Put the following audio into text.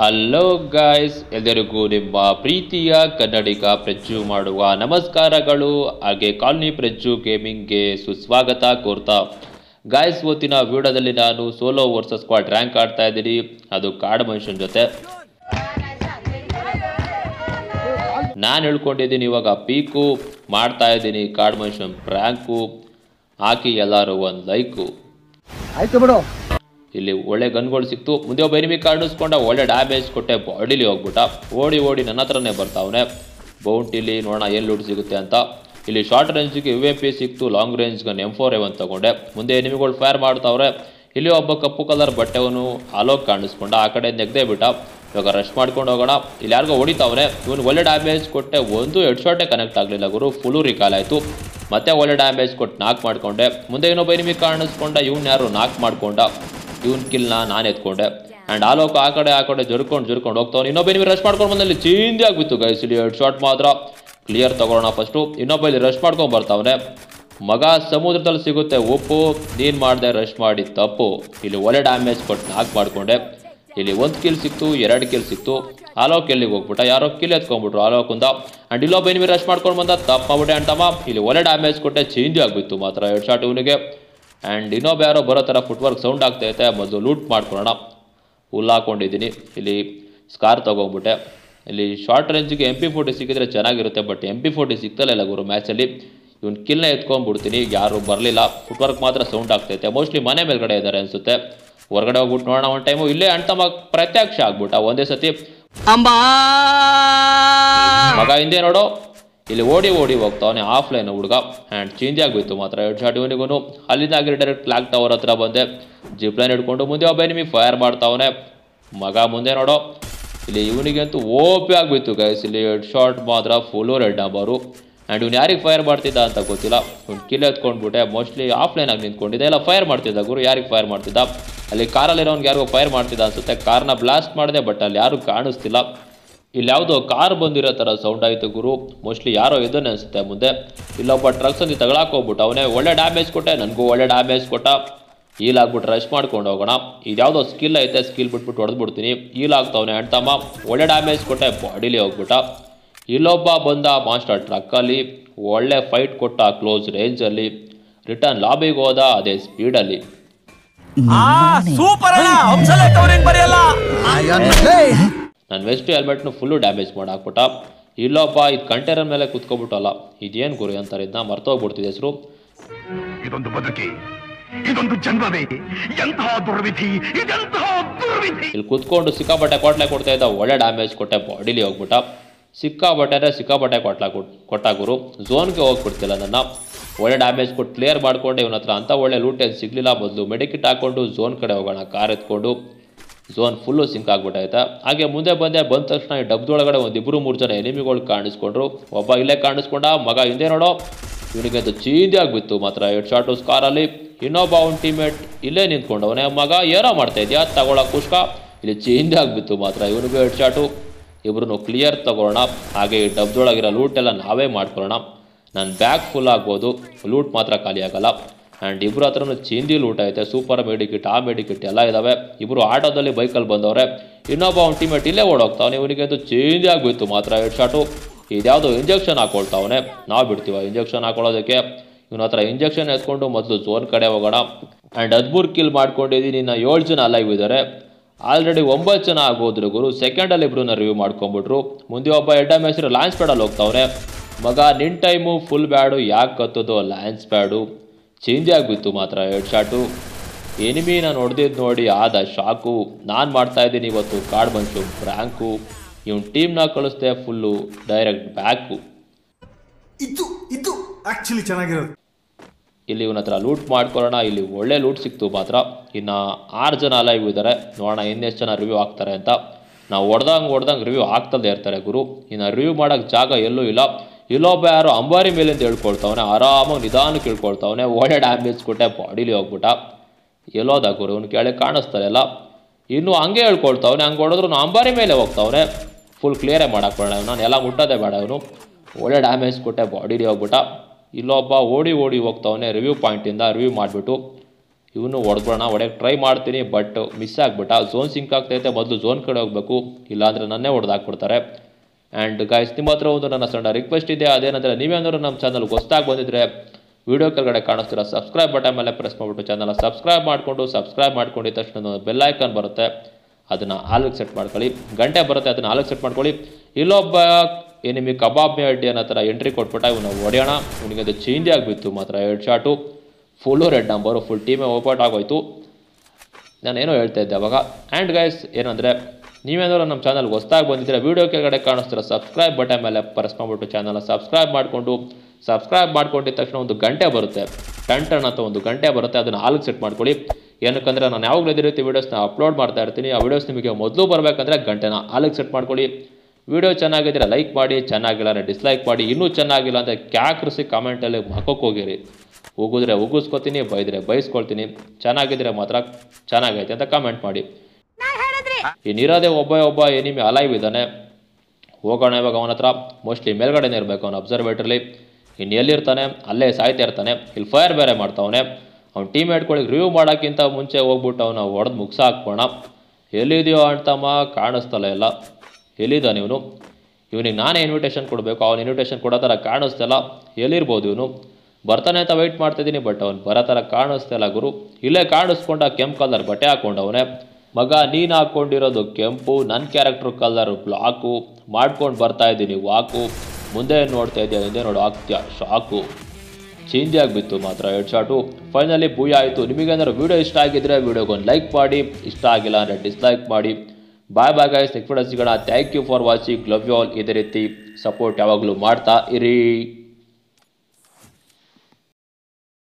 Hello guys ಎಲ್ಲರಿಗೂ ನಿಮ್ಮ ಪ್ರೀತಿಯ ಕನ್ನಡಿಗ ಪ್ರಜ್ಜು ಮಾಡುವ ನಮಸ್ಕಾರಗಳು. ಹಾಗೆ ಕಾಲನಿ ಪ್ರಜ್ಜು ಗೇಮಿಂಗ್ಗೆ ಸುಸ್ವಾಗತ ಕೋರ್ತಾ. ಗಾಯ್ಸ್ ಇವತ್ತಿನ ವಿಡಿಯೋದಲ್ಲಿ ನಾನು ಸೋಲೋ ವರ್ಸಸ್ ಸ್ಕ್ವಾಡ್ ರ್ಯಾಂಕ್ ಆಡ್ತಾ ಇದ್ದೀನಿ. ಅದು ಕಾಡು ಮನುಷ್ಯನ ಜೊತೆ. ನಾನು ಹೇಳ್ಕೊಂಡಿದ್ದೀನಿ ಇವಾಗ ಪೀಕು, ಮಾಡ್ತಾ ಇದ್ದೀನಿ ಕಾಡು ಮನುಷ್ಯನ್ ಪ್ರ್ಯಾಂಕು ಹಾಕಿ ಎಲ್ಲರೂ ಒಂದು ಲೈಕು ಆಯ್ತು ಬಿಡು. ಇಲ್ಲಿ ಒಳ್ಳೆ ಗನ್ಗಳು ಸಿಕ್ತು. ಮುಂದೆ ಒಬ್ಬ ಎನಿಮಿ ಕಾಣಿಸ್ಕೊಂಡ ಒಳ್ಳೆ ಡ್ಯಾಮೇಜ್ ಕೊಟ್ಟೆ ಬಾಡಿಲಿ ಹೋಗ್ಬಿಟ್ಟ. ಓಡಿ ಓಡಿ ನನ್ನ ಹತ್ರನೇ ಬರ್ತಾವನೆ ಬೌಂಟಿಲಿ ನೋಡೋಣ ಎಲ್ಲಿ ಲೂಟ್ ಸಿಗುತ್ತೆ ಅಂತ. ಇಲ್ಲಿ ಶಾರ್ಟ್ ರೇಂಜ್ಗೆ ಯು ಎ ಪಿ ಸಿಕ್ತು long range gun M four ಎವನ್ ತಗೊಂಡೆ. ಮುಂದೆ ಎನಿಮಿಗಳು ಫೈರ್ ಮಾಡ್ತಾವ್ರೆ. ಇಲ್ಲಿ ಒಬ್ಬ ಕಪ್ಪು ಕಲರ್ ಬಟ್ಟೆವನು ಅಲೋಕ್ ಕಾಣಿಸ್ಕೊಂಡ, ಆ ಕಡೆ ನೆಗ್ದೇ ಬಿಟ್ಟ. ಇವಾಗ ರಶ್ ಮಾಡ್ಕೊಂಡು ಹೋಗೋಣ. ಇಲ್ಲಿ ಯಾರಿಗೋ ಹೊಡಿತಾವ್ರೆ ಇವನು ಒಳ್ಳೆ ಡ್ಯಾಮೇಜ್ ಕೊಟ್ಟೆ, ಒಂದು ಎಡ್ ಶಾರ್ಟೇ ಕನೆಕ್ಟ್ ಆಗಲಿಲ್ಲ ಗುರು. ಫುಲ್ಲು ರಿಕಾಲ್ ಆಯಿತು. ಮತ್ತೆ ಒಳ್ಳೆ ಡ್ಯಾಮೇಜ್ ಕೊಟ್ಟು ನಾಕ್ ಮಾಡ್ಕೊಂಡೆ. ಮುಂದೆ ಇನ್ನೊಬ್ಬ ಎನಿಮಿ ಕಾಣಿಸ್ಕೊಂಡ ಇವ್ನು ಯಾರು ನಾಕ್ ಮಾಡ್ಕೊಂಡ? ಇವನ್ ಕಿಲ್ನ ನಾನು ಎತ್ಕೊಂಡೆ. ಆ್ಯಂಡ್ ಆಲೋಕ ಆ ಕಡೆ ಆ ಕಡೆ ಜರ್ಕೊಂಡು ಜರ್ಕೊಂಡು ಹೋಗ್ತಾವ್ ಇನ್ನೊಬ್ಬ ಎನಿಮಿ ರಶ್ ಮಾಡ್ಕೊಂಡು ಬಂದಲ್ಲಿ ಚೇಂಜ್ ಆಗಿಬಿತ್ತು ಗೈಸ್ ಇಲ್ಲಿ ಎರಡು ಶಾಟ್ ಮಾತ್ರ. ಕ್ಲಿಯರ್ ತೊಗೊಳೋಣ ಫಸ್ಟು ಇನ್ನೊಬ್ಬ ಇಲ್ಲಿ ರಶ್ ಮಾಡ್ಕೊಂಡು ಬರ್ತಾವನೆ. ಮಗ ಸಮುದ್ರದಲ್ಲಿ ಸಿಗುತ್ತೆ. ಉಪ್ಪು ನೀನು ಮಾಡಿದೆ ರಶ್ ಮಾಡಿ, ತಪ್ಪು. ಇಲ್ಲಿ ಒಳ್ಳೆ ಡ್ಯಾಮೇಜ್ ಕೊಟ್ಟು ನಾಲ್ಕು ಮಾಡ್ಕೊಂಡೆ. ಇಲ್ಲಿ ಒಂದು ಕಿಲ್ ಸಿಕ್ತು, ಎರಡು ಕಿಲ್ ಸಿಕ್ತು. ಆಲೋಕ್ ಎಲ್ಲಿಗೆ ಹೋಗ್ಬಿಟ್ಟ? ಯಾರೋ ಕಿಲ್ ಎತ್ಕೊಂಡ್ಬಿಟ್ರು ಆಲೋಕಿಂದ ಆ್ಯಂಡ್ ಇಲ್ಲೊಬ್ಬ ಬೆನ್ವಿ ರಶ್ ಮಾಡ್ಕೊಂಡು ಬಂದ ತಪ್ಪ ಮಾಡ್ಬಿಟ್ಟೆ ಅಂತಮ್ಮ. ಇಲ್ಲಿ ಒಳ್ಳೆ ಡ್ಯಾಮೇಜ್ ಕೊಟ್ಟೆ ಚೇಂಜ್ ಆಗಿಬಿತ್ತು ಮಾತ್ರ ಎರಡು ಶಾಟ್ ಇವನಿಗೆ. ಆ್ಯಂಡ್ ಇನ್ನೊಬ್ಬ ಯಾರೋ ಬರೋ ಥರ ಫುಟ್ವರ್ಕ್ ಸೌಂಡ್ ಆಗ್ತೈತೆ ಮೊದಲು ಲೂಟ್ ಮಾಡ್ಕೊಳ್ಳೋಣ. ಹುಲ್ಲು ಹಾಕ್ಕೊಂಡಿದ್ದೀನಿ ಇಲ್ಲಿ ಸ್ಕಾರ್ ತೊಗೊಂಬಿಟ್ಟೆ ಇಲ್ಲಿ ಶಾರ್ಟ್ ರೇಂಜಿಗೆ ಎಂ ಪಿ ಫೋರ್ಟಿ ಸಿಕ್ಕಿದ್ರೆ ಚೆನ್ನಾಗಿರುತ್ತೆ ಬಟ್ ಎಂ ಪಿ ಫೋರ್ಟಿ ಸಿಗ್ತಲ್ಲ ಇಲ್ಲ ಗುರು ಮ್ಯಾಚಲ್ಲಿ ಇವ್ನ ಕಿಲ್ನ ಎತ್ಕೊಂಡ್ಬಿಡ್ತೀನಿ ಯಾರು ಬರಲಿಲ್ಲ. ಫುಟ್ವರ್ಕ್ ಮಾತ್ರ ಸೌಂಡ್ ಆಗ್ತೈತೆ ಮೋಸ್ಟ್ಲಿ ಮನೆ ಮೇಲ್ಗಡೆ ಇದ್ದಾರೆ ಅನಿಸುತ್ತೆ. ಹೊರಗಡೆ ಹೋಗ್ಬಿಟ್ಟು ನೋಡೋಣ ಒಂದು ಟೈಮು ಇಲ್ಲೇ ಅಣ್ತಮ್ಮ ಪ್ರತ್ಯಕ್ಷ ಆಗ್ಬಿಟ್ಟ. ಒಂದೇ ಸತಿ ಮಗ ಹಿಂದೆ ನೋಡು. ಇಲ್ಲಿ ಓಡಿ ಓಡಿ ಹೋಗ್ತಾವನೆ ಆಫ್ಲೈನ್ ಹುಡುಗ. ಆ್ಯಂಡ್ ಚೇಂಜ್ ಆಗಿಬಿತ್ತು ಮಾತ್ರ. ಎರಡು ಶಾಟ್ ಇವನಿಗೂ ಅಲ್ಲಿಂದ ಆಗಿ ಡೈರೆಕ್ಟ್ ಕ್ಲಾಕ್ ಟವರ್ ಹತ್ರ ಬಂದೆ. ಜಿಪ್ ಲೈನ್ ಹಿಡ್ಕೊಂಡು ಮುಂದೆ ಒಬ್ಬ ನಿಮಗೆ ಫೈರ್ ಮಾಡ್ತಾವನೆ. ಮಗ ಮುಂದೆ ನೋಡೋ. ಇಲ್ಲಿ ಇವನಿಗಂತೂ ಓಪಿ ಆಗಿಬಿತ್ತು ಗೈಸ್ ಇಲ್ಲಿ ಎರಡು ಶಾಟ್ ಮಾತ್ರ ಫುಲ್ಲು ರೆಡ್ ನಂಬರು ಆ್ಯಂಡ್ ಇವ್ನು ಯಾರಿಗೆ ಫೈರ್ ಮಾಡ್ತಿದ್ದ ಅಂತ ಗೊತ್ತಿಲ್ಲ. ಇವ್ನು ಕಿಲ್ ಎತ್ಕೊಂಡ್ಬಿಟ್ಟೆ. ಮೋಸ್ಟ್ಲಿ ಆಫ್ಲೈನ್ ಆಗಿ ನಿಂತ್ಕೊಂಡಿದ್ದೆ. ಎಲ್ಲ ಫೈರ್ ಮಾಡ್ತಿದ್ದ ಗುರು. ಯಾರಿಗೆ ಫೈರ್ ಮಾಡ್ತಿದ್ದ? ಅಲ್ಲಿ ಕಾರಲ್ಲಿರೋನ್ಗೆ ಯಾರಿಗೂ ಫೈರ್ ಮಾಡ್ತಿದ್ದ ಅನ್ಸುತ್ತೆ. ಕಾರ್ನ ಬ್ಲಾಸ್ಟ್ ಮಾಡಿದೆ ಬಟ್ ಅಲ್ಲಿ ಯಾರೂ ಕಾಣಿಸ್ತಿಲ್ಲ. ಇಲ್ಲಿ ಯಾವುದೋ ಕಾರ್ ಬಂದಿರೋ ಥರ ಸೌಂಡ್ ಆಯಿತು ಗುರು. ಮೋಸ್ಟ್ಲಿ ಯಾರೋ ಇದನ್ನೇ ಅನಿಸುತ್ತೆ ಮುಂದೆ. ಇಲ್ಲೊಬ್ಬ ಟ್ರಕ್ಸ್ ಅಂತ ತಗೊಳಕ್ ಹೋಗ್ಬಿಟ್ಟು. ಅವನೇ ಒಳ್ಳೆ ಡ್ಯಾಮೇಜ್ ಕೊಟ್ಟೆ ನನಗೂ ಒಳ್ಳೆ ಡ್ಯಾಮೇಜ್ ಕೊಟ್ಟ. ಈಲ್ ಆಗ್ಬಿಟ್ಟು ರಶ್ ಮಾಡ್ಕೊಂಡು ಹೋಗೋಣ. ಇದ್ಯಾವುದೋ ಸ್ಕಿಲ್ ಐತೆ ಸ್ಕಿಲ್ ಬಿಟ್ಬಿಟ್ಟು ಹೊಡೆದ್ಬಿಡ್ತೀನಿ. ಈಲ್ ಆಗ್ತಾವನೆ ಅಣ್ತಮ್ಮ ಒಳ್ಳೆ ಡ್ಯಾಮೇಜ್ ಕೊಟ್ಟೆ ಬಾಡಿಲಿ ಹೋಗ್ಬಿಟ್ಟ. ಇಲ್ಲೊಬ್ಬ ಬಂದ ಮಾಸ್ಟರ್ ಟ್ರಕ್ಕಲ್ಲಿ ಒಳ್ಳೆ ಫೈಟ್ ಕೊಟ್ಟ ಕ್ಲೋಸ್ ರೇಂಜಲ್ಲಿ ರಿಟರ್ನ್ ಲಾಬಿಗೆ ಹೋದ ಅದೇ ಸ್ಪೀಡಲ್ಲಿ ಸೂಪರ್ ನನ್ನ ವೆಸ್ಟ್ ಹೆಲ್ಮೆಟ್ನು ಫುಲ್ಲು ಡ್ಯಾಮೇಜ್ ಮಾಡಿ ಹಾಕ್ಬಿಟ್ಟ ಇಲ್ಲಪ್ಪ ಇದು ಕಂಟೈನರ್ ಮೇಲೆ ಕುತ್ಕೊಬಿಟ್ಟಲ್ಲ. ಇದೇನು ಗುರು ಅಂತಾರೆ ಇದನ್ನ ಮರ್ತೋಗ್ಬಿಡ್ತಿದೆ ಹೆಸರು. ಇದೊಂದು ಬದುಕಿ ಇದೊಂದು ಜನ್ಮವೇ ಎಂತಹ ದುರ್ವಿಧಿ ಇದೆಂತಹ ದುರ್ವಿಧಿ. ಇಲ್ಲಿ ಕುತ್ಕೊಂಡು ಸಿಕ್ಕಾಪಟ್ಟೆ ಕೊಟ್ಲೆ ಕೊಡ್ತಾ ಇದ್ದ ಒಳ್ಳೆ ಡ್ಯಾಮೇಜ್ ಕೊಟ್ಟೆ ಬಾಡಿಲಿ ಹೋಗ್ಬಿಟ್ಟ. ಸಿಕ್ಕಾಪಟ್ಟೆ ಅಂದರೆ ಸಿಕ್ಕಾಪಟ್ಟೆ ಕೊಟ್ಲ ಕೊಟ್ ಕೊಟ್ಟ ಗುರು. ಝೋನ್ಗೆ ಹೋಗ್ಬಿಡ್ತಿಲ್ಲ ನನ್ನ. ಒಳ್ಳೆ ಡ್ಯಾಮೇಜ್ ಕೊಟ್ಟು ಕ್ಲಿಯರ್ ಮಾಡ್ಕೊಂಡೆ ಇವನ ಹತ್ರ ಅಂತ ಒಳ್ಳೆ ಲೂಟ್ ಏನು ಸಿಗಲಿಲ್ಲ. ಬದಲು ಮೆಡಿಕಿಟ್ ಹಾಕ್ಕೊಂಡು ಝೋನ್ ಕಡೆ ಹೋಗೋಣ ಕಾರ್ ಎತ್ಕೊಂಡು. ಝೋನ್ ಫುಲ್ಲು ಸಿಂಕ್ ಆಗ್ಬಿಟ್ಟಾಯ್ತಾ? ಹಾಗೆ ಮುಂದೆ ಬಂದೆ, ಬಂದ ತಕ್ಷಣ ಈ ಡಬ್ದೊಳಗಡೆ ಒಂದು ಇಬ್ಬರು ಮೂರು ಜನ ಎನಿಮಿಗಳು ಕಾಣಿಸ್ಕೊಂಡ್ರು. ಒಬ್ಬ ಇಲ್ಲೇ ಕಾಣಿಸ್ಕೊಂಡ, ಮಗ ಹಿಂದೆ ನೋಡೋ. ಇವನಿಗೆ ಅದು ಚೀದಿ ಆಗಿಬಿತ್ತು ಮಾತ್ರ. ಎರಡು ಶಾಟು ಸ್ಕಾರಲ್ಲಿ ಇನ್ನೊಬ್ಬ ಅವನ ಟೀಮೇಟ್ ಇಲ್ಲೇ ನಿಂತ್ಕೊಂಡವನೇ. ಮಗ, ಏನೋ ಮಾಡ್ತಾ ಇದೆಯಾ? ತಗೊಳ್ಳೋ ಕುಷ್ಕ. ಇಲ್ಲಿ ಚೇಂಜ್ ಆಗಿಬಿತ್ತು ಮಾತ್ರ. ಇವನಿಗೂ ಎರಡು ಶಾಟು ಇಬ್ರು ಕ್ಲಿಯರ್ ತಗೊಳ್ಳೋಣ. ಹಾಗೆ ಈ ಡಬ್ದೊಳಗಿರೋ ಲೂಟ್ ಎಲ್ಲ ನಾವೇ ಮಾಡ್ಕೊಳ್ಳೋಣ. ನನ್ನ ಬ್ಯಾಗ್ ಫುಲ್ ಆಗ್ಬೋದು. ಲೂಟ್ ಮಾತ್ರ ಖಾಲಿ ಆಗಲ್ಲ. ಆ್ಯಂಡ್ ಇಬ್ಬರು ಹತ್ರನೂ ಚಿಂದಿ ಲೂಟ್ ಐತೆ ಸೂಪರ್ ಮೆಡಿಕಿಟ್ ಆ ಮೆಡಿಕಿಟ್ ಎಲ್ಲ ಇದ್ದಾವೆ ಇಬ್ಬರು ಆಟೋದಲ್ಲಿ ಬೈಕಲ್ಲಿ ಬಂದವ್ರೆ. ಇನ್ನೊಬ್ಬ ಅವ್ನ ಟೀಮೇಟ್ ಇಲ್ಲೇ ಓಡೋಗ್ತಾವನೆ. ಇವನಿಗೆ ಅದು ಚೇಂಜ್ ಆಗಿಬಿತ್ತು ಮಾತ್ರ ಹೆಡ್ ಶಾಟು ಇದ್ಯಾವುದೋ ಇಂಜೆಕ್ಷನ್ ಹಾಕೊಳ್ತಾವನೆ. ನಾವು ಬಿಡ್ತೀವ ಇಂಜೆಕ್ಷನ್ ಹಾಕೊಳ್ಳೋದಕ್ಕೆ. ಇವನ ಹತ್ರ ಇಂಜೆಕ್ಷನ್ ಎತ್ಕೊಂಡು ಮೊದಲು ಝೋನ್ ಕಡೆ ಹೋಗೋಣ. ಆ್ಯಂಡ್ ಹದಿಮೂರು ಕಿಲ್ ಮಾಡ್ಕೊಂಡಿದ್ದೀನಿ ಇನ್ನು ಏಳು ಜನ ಲೈವ್ ಇದ್ದಾರೆ ಆಲ್ರೆಡಿ ಒಂಬತ್ತು ಜನ ಆಗೋದ್ರು ಗುರು. ಸೆಕೆಂಡಲ್ಲಿ ಇಬ್ಬರನ್ನ ರಿವ್ಯೂ ಮಾಡ್ಕೊಂಬಿಟ್ರು. ಮುಂದೆ ಒಬ್ಬ ಎಡ್ಡ ಹೆಸರು ಲಾನ್ಸ್ ಪ್ಯಾಡಲ್ಲಿ ಹೋಗ್ತಾವನೆ. ಮಗ ನಿನ್ನ ಟೈಮು ಫುಲ್ ಬ್ಯಾಡು ಯಾಕೆ ಕತ್ತದೋ? ಲ್ಯಾನ್ಸ್ ಪ್ಯಾಡು ಚೇಂಜ್ ಆಗಿಬಿತ್ತು ಮಾತ್ರ ಹೆಡ್ ಶಾಟು. ಎನಿಮಿ ನಾನು ಹೊಡೆದಿದ್ದು ನೋಡಿ ಆದ ಶಾಕು. ನಾನು ಮಾಡ್ತಾ ಇದ್ದೀನಿ ಇವತ್ತು ಕಾರ್ಡ್ ಬಂತು ಬ್ರ್ಯಾಂಕು. ಇವನ್ ಟೀಮ್ನ ಕಳಿಸ್ದೆ ಫುಲ್ಲು ಡೈರೆಕ್ಟ್ ಬ್ಯಾಕು. ಇದು ಇದು ಆ್ಯಕ್ಚುಲಿ ಚೆನ್ನಾಗಿರೋದು. ಇಲ್ಲಿ ಇವನ ಹತ್ರ ಲೂಟ್ ಮಾಡ್ಕೊಳ್ಳೋಣ ಇಲ್ಲಿ ಒಳ್ಳೆ ಲೂಟ್ ಸಿಕ್ತು ಮಾತ್ರ. ಇನ್ನು ಆರು ಜನ ಲೈವ್ ಇದ್ದಾರೆ ನೋಡೋಣ ಇನ್ನೆಷ್ಟು ಜನ ರಿವ್ಯೂ ಆಗ್ತಾರೆ ಅಂತ. ನಾವು ಹೊಡ್ದಂಗೆ ಹೊಡ್ದಂಗೆ ರಿವ್ಯೂ ಆಗ್ತಲೇ ಇರ್ತಾರೆ ಗುರು. ಇನ್ನು ರಿವ್ಯೂ ಮಾಡೋಕ್ಕೆ ಜಾಗ ಎಲ್ಲೂ ಇಲ್ಲ. ಇಲ್ಲೊಬ್ಬ ಯಾರು ಅಂಬಾರಿ ಮೇಲಿಂದ ಹೇಳ್ಕೊಳ್ತಾವನೆ, ಆರಾಮಾಗಿ ನಿಧಾನಕ್ಕೆ ಹೇಳ್ಕೊಳ್ತಾವನೆ, ಒಳ್ಳೆ ಡ್ಯಾಮೇಜ್ ಕೊಟ್ಟೆ, ಬಾಡಿಲಿ ಹೋಗ್ಬಿಟ್ಟ. ಎಲ್ಲೋದ ಗುರು ಇವ್ನು ಕೆಳಗೆ ಕಾಣಿಸ್ತಾರೆ ಎಲ್ಲ. ಇನ್ನು ಹಂಗೆ ಹೇಳ್ಕೊಳ್ತಾವನೆ, ಹಂಗೆ ಹೊಡೆದ್ರು ಅಂಬಾರಿ ಮೇಲೆ ಹೋಗ್ತಾವನೆ. ಫುಲ್ ಕ್ಲಿಯರೇ ಮಾಡಕ್ಕೆ ನಾನು ಎಲ್ಲ ಮುಟ್ಟೋದೇ ಬೇಡ ಅವನು ಒಳ್ಳೆ ಡ್ಯಾಮೇಜ್ ಕೊಟ್ಟೆ, ಬಾಡಿಲಿ ಹೋಗ್ಬಿಟ್ಟ. ಇಲ್ಲೊಬ್ಬ ಓಡಿ ಓಡಿ ಹೋಗ್ತಾವನೆ ರಿವ್ಯೂ ಪಾಯಿಂಟಿಂದ ರಿವ್ಯೂ ಮಾಡಿಬಿಟ್ಟು. ಇವನು ಹೊಡೆದ್ಬಿಡೋಣ ಹೊಡೆಯಕ್ಕೆ ಟ್ರೈ ಮಾಡ್ತೀನಿ ಬಟ್ ಮಿಸ್ ಆಗ್ಬಿಟ್ಟ. ಝೋನ್ ಸಿಂಕ್ ಆಗ್ತೈತೆ, ಮೊದಲು ಝೋನ್ ಕಡೆ ಹೋಗಬೇಕು, ಇಲ್ಲಾಂದರೆ ನನ್ನೇ ಹೊಡೆದು ಹಾಕ್ಬಿಡ್ತಾರೆ. ಆ್ಯಂಡ್ ಗಾಯ್ಸ್ ನಿಮ್ಮ ಹತ್ರ ಒಂದು ನನ್ನ ಸಣ್ಣ ರಿಕ್ವೆಸ್ಟ್ ಇದೆ. ಅದೇನಂದರೆ ನೀವೇನಾದರೂ ನಮ್ಮ ಚಾನಲ್ ಹೊಸ್ದಾಗಿ ಬಂದಿದ್ದರೆ ವಿಡಿಯೋ ಕೆಳಗಡೆ ಕಾಣಿಸ್ತಿರೋ ಸಬ್ಸ್ಕ್ರೈಬ್ ಬಟನ್ ಮೇಲೆ ಪ್ರೆಸ್ ಮಾಡಿಬಿಟ್ಟು ಚಾನಲ್ ಸಬ್ಸ್ಕ್ರೈಬ್ ಮಾಡಿಕೊಂಡು ಸಬ್ಸ್ಕ್ರೈಬ್ ಮಾಡ್ಕೊಂಡಿದ ತಕ್ಷಣ ಒಂದು ಬೆಲ್ ಐಕಾನ್ ಬರುತ್ತೆ. ಅದನ್ನು ಹಾಲಿಗೆ ಸೆಟ್ ಮಾಡ್ಕೊಳ್ಳಿ. ಗಂಟೆ ಬರುತ್ತೆ, ಅದನ್ನು ಹಾಲಿಗೆ ಸೆಟ್ ಮಾಡ್ಕೊಳ್ಳಿ. ಇಲ್ಲೊಬ್ಬ ನಿಮಗೆ ಕಬಾಬ್ ಮೇ ಅಡ್ಡಿ ಅನ್ನೋ ಥರ ಎಂಟ್ರಿ ಕೊಟ್ಬಿಟ್ಟ, ಇವನು ಹೊಡೆಯೋಣ. ಇವನಿಗೆ ಅದು ಚೇಂಜ್ ಆಗಿಬಿತ್ತು ಮಾತ್ರ, ಎರಡು shot full red number full ಟೀಮೇ ಓಪೌಟ್ ಆಗೋಯ್ತು. ನಾನೇನೋ ಹೇಳ್ತಾ ಇದ್ದೆ ಅವಾಗ. ಆ್ಯಂಡ್ ಗೈಸ್ ಏನಂದರೆ ನೀವೇನಾದ್ರು ನಮ್ಮ ಚಾನಲ್ಗೆ ಹೊಸ್ದಾಗಿ ಬಂದಿದ್ದೀರಾ ವೀಡಿಯೋ ಕೆಳಗಡೆ ಕಾಣಿಸ್ತೀರ ಸಬ್ಸ್ಕ್ರೈಬ್ ಬಟನ್ ಮೇಲೆ ಪ್ರೆಸ್ ಮಾಡಿಬಿಟ್ಟು ಚಾನಲ್ನ ಸಬ್ಸ್ಕ್ರೈಬ್ ಮಾಡಿಕೊಂಡು ಸಬ್ಸ್ಕ್ರೈಬ್ ಮಾಡ್ಕೊಂಡಿದ ತಕ್ಷಣ ಒಂದು ಗಂಟೆ ಬರುತ್ತೆ. ಟನ್ ಟನ್ ಅಂತ ಒಂದು ಗಂಟೆ ಬರುತ್ತೆ, ಅದನ್ನು ಹಾಲಿಗೆ ಸೆಟ್ ಮಾಡ್ಕೊಳ್ಳಿ. ಏನಕ್ಕಂದರೆ ನಾನು ಯಾವಾಗಲೂ ಇದೇ ರೀತಿ ವೀಡಿಯೋಸ್ನ ಅಪ್ಲೋಡ್ ಮಾಡ್ತಾ ಇರ್ತೀನಿ. ಆ ವೀಡಿಯೋಸ್ ನಿಮಗೆ ಮೊದಲು ಬರಬೇಕಂದ್ರೆ ಗಂಟೆನ ಹಾಲಿಗೆ ಸೆಟ್ ಮಾಡ್ಕೊಳ್ಳಿ. ವೀಡಿಯೋ ಚೆನ್ನಾಗಿದ್ರೆ ಲೈಕ್ ಮಾಡಿ ಚೆನ್ನಾಗಿಲ್ಲ ಅಂದರೆ ಡಿಸ್ಲೈಕ್ ಮಾಡಿ, ಇನ್ನೂ ಚೆನ್ನಾಗಿಲ್ಲ ಅಂದರೆ ಕ್ಯಾಕ್ರಿಸಿ ಕಾಮೆಂಟಲ್ಲಿ ಹಾಕೋಕೆ ಹೋಗಿರಿ. ಉಗಿದ್ರೆ ಉಗಿಸ್ಕೊತೀನಿ, ಬೈದ್ರೆ ಬೈಸ್ಕೊಳ್ತೀನಿ. ಚೆನ್ನಾಗಿದ್ರೆ ಮಾತ್ರ ಚೆನ್ನಾಗೈತೆ ಅಂತ ಕಾಮೆಂಟ್ ಮಾಡಿ. ಇನ್ನಿರೋದೇ ಒಬ್ಬ ಒಬ್ಬ ಎನಿಮಿ ಅಲೈವ್ ಇದ್ದಾನೆ. ಹೋಗೋಣ ಇವಾಗ ಅವನ ಹತ್ರ. ಮೋಸ್ಟ್ಲಿ ಮೇಲ್ಗಡೆನೇ ಇರಬೇಕು ಅವನ ಅಬ್ಸರ್ವೇಟ್ರಲ್ಲಿ ಇನ್ನು ಎಲ್ಲಿರ್ತಾನೆ? ಅಲ್ಲೇ ಸಾಯ್ತಾ ಇರ್ತಾನೆ. ಇಲ್ಲಿ ಫೈರ್ ಬೇರೆ ಮಾಡ್ತಾವನೆ. ಅವ್ನ ಟೀಮ್ ಮೇಟ್ಗಳಿಗೆ ರಿವ್ಯೂ ಮಾಡೋಕ್ಕಿಂತ ಮುಂಚೆ ಹೋಗ್ಬಿಟ್ಟು ಅವನ ಹೊಡೆದು ಮುಗಿಸ ಹಾಕ್ಬೋಣ. ಎಲ್ಲಿದೆಯೋ ಅಂತಮ್ಮ ಕಾಣಿಸ್ತಲ್ಲ ಎಲ್ಲ ಎಲ್ಲಿದ್ದಾನೆ ಇವನು? ಇವನಿಗೆ ನಾನೇ ಇನ್ವಿಟೇಷನ್ ಕೊಡಬೇಕು. ಅವನು ಇನ್ವಿಟೇಷನ್ ಕೊಡೋ ಥರ ಕಾಣಿಸ್ತಲ್ಲ ಎಲ್ಲಿರ್ಬೋದು ಇವನು? ಬರ್ತಾನೆ ಅಂತ ವೆಯ್ಟ್ ಮಾಡ್ತಿದ್ದೀನಿ ಬಟ್ ಅವ್ನು ಬರೋ ಥರ ಕಾಣಿಸ್ತಿಲ್ಲ ಗುರು. ಇಲ್ಲೇ ಕಾಣಿಸ್ಕೊಂಡ ಕೆಂಪು ಕಲರ್ ಬಟ್ಟೆ ಹಾಕ್ಕೊಂಡವನೇ ಮಗ ನೀನು ಹಾಕ್ಕೊಂಡಿರೋದು ಕೆಂಪು ನನ್ನ ಕ್ಯಾರೆಕ್ಟರ್ ಕಲರ್ ಬ್ಲಾಕು ಮಾಡ್ಕೊಂಡು ಬರ್ತಾ ಇದ್ದೀನಿ ವಾಕು ಮುಂದೆ ನೋಡ್ತಾ ಇದ್ದೀಯ ಹಿಂದೆ ನೋಡು ಆಗ್ತೀಯ ಶಾಕು ಚೇಂಜ್ ಆಗಿಬಿತ್ತು ಮಾತ್ರ ಹೆಡ್ ಶಾಟು ಫೈನಲಿ ಭೂಯ ಆಯಿತು. ನಿಮಗೇನಾದ್ರು ವೀಡಿಯೋ ಇಷ್ಟ ಆಗಿದ್ದರೆ ವೀಡಿಯೋಗೊಂದು ಲೈಕ್ ಮಾಡಿ. ಇಷ್ಟ ಆಗಿಲ್ಲ ಅಂದರೆ ಡಿಸ್ಲೈಕ್ ಮಾಡಿ. ಬಾಯ್ ಬಾಯ್ ಗಾಯ್ಸ್ ನೆಕ್ಸ್ಟ್ ಸಿಗೋಣ thank you for watching love you all ಇದೇ ರೀತಿ ಸಪೋರ್ಟ್ ಯಾವಾಗಲೂ ಮಾಡ್ತಾ ಇರಿ.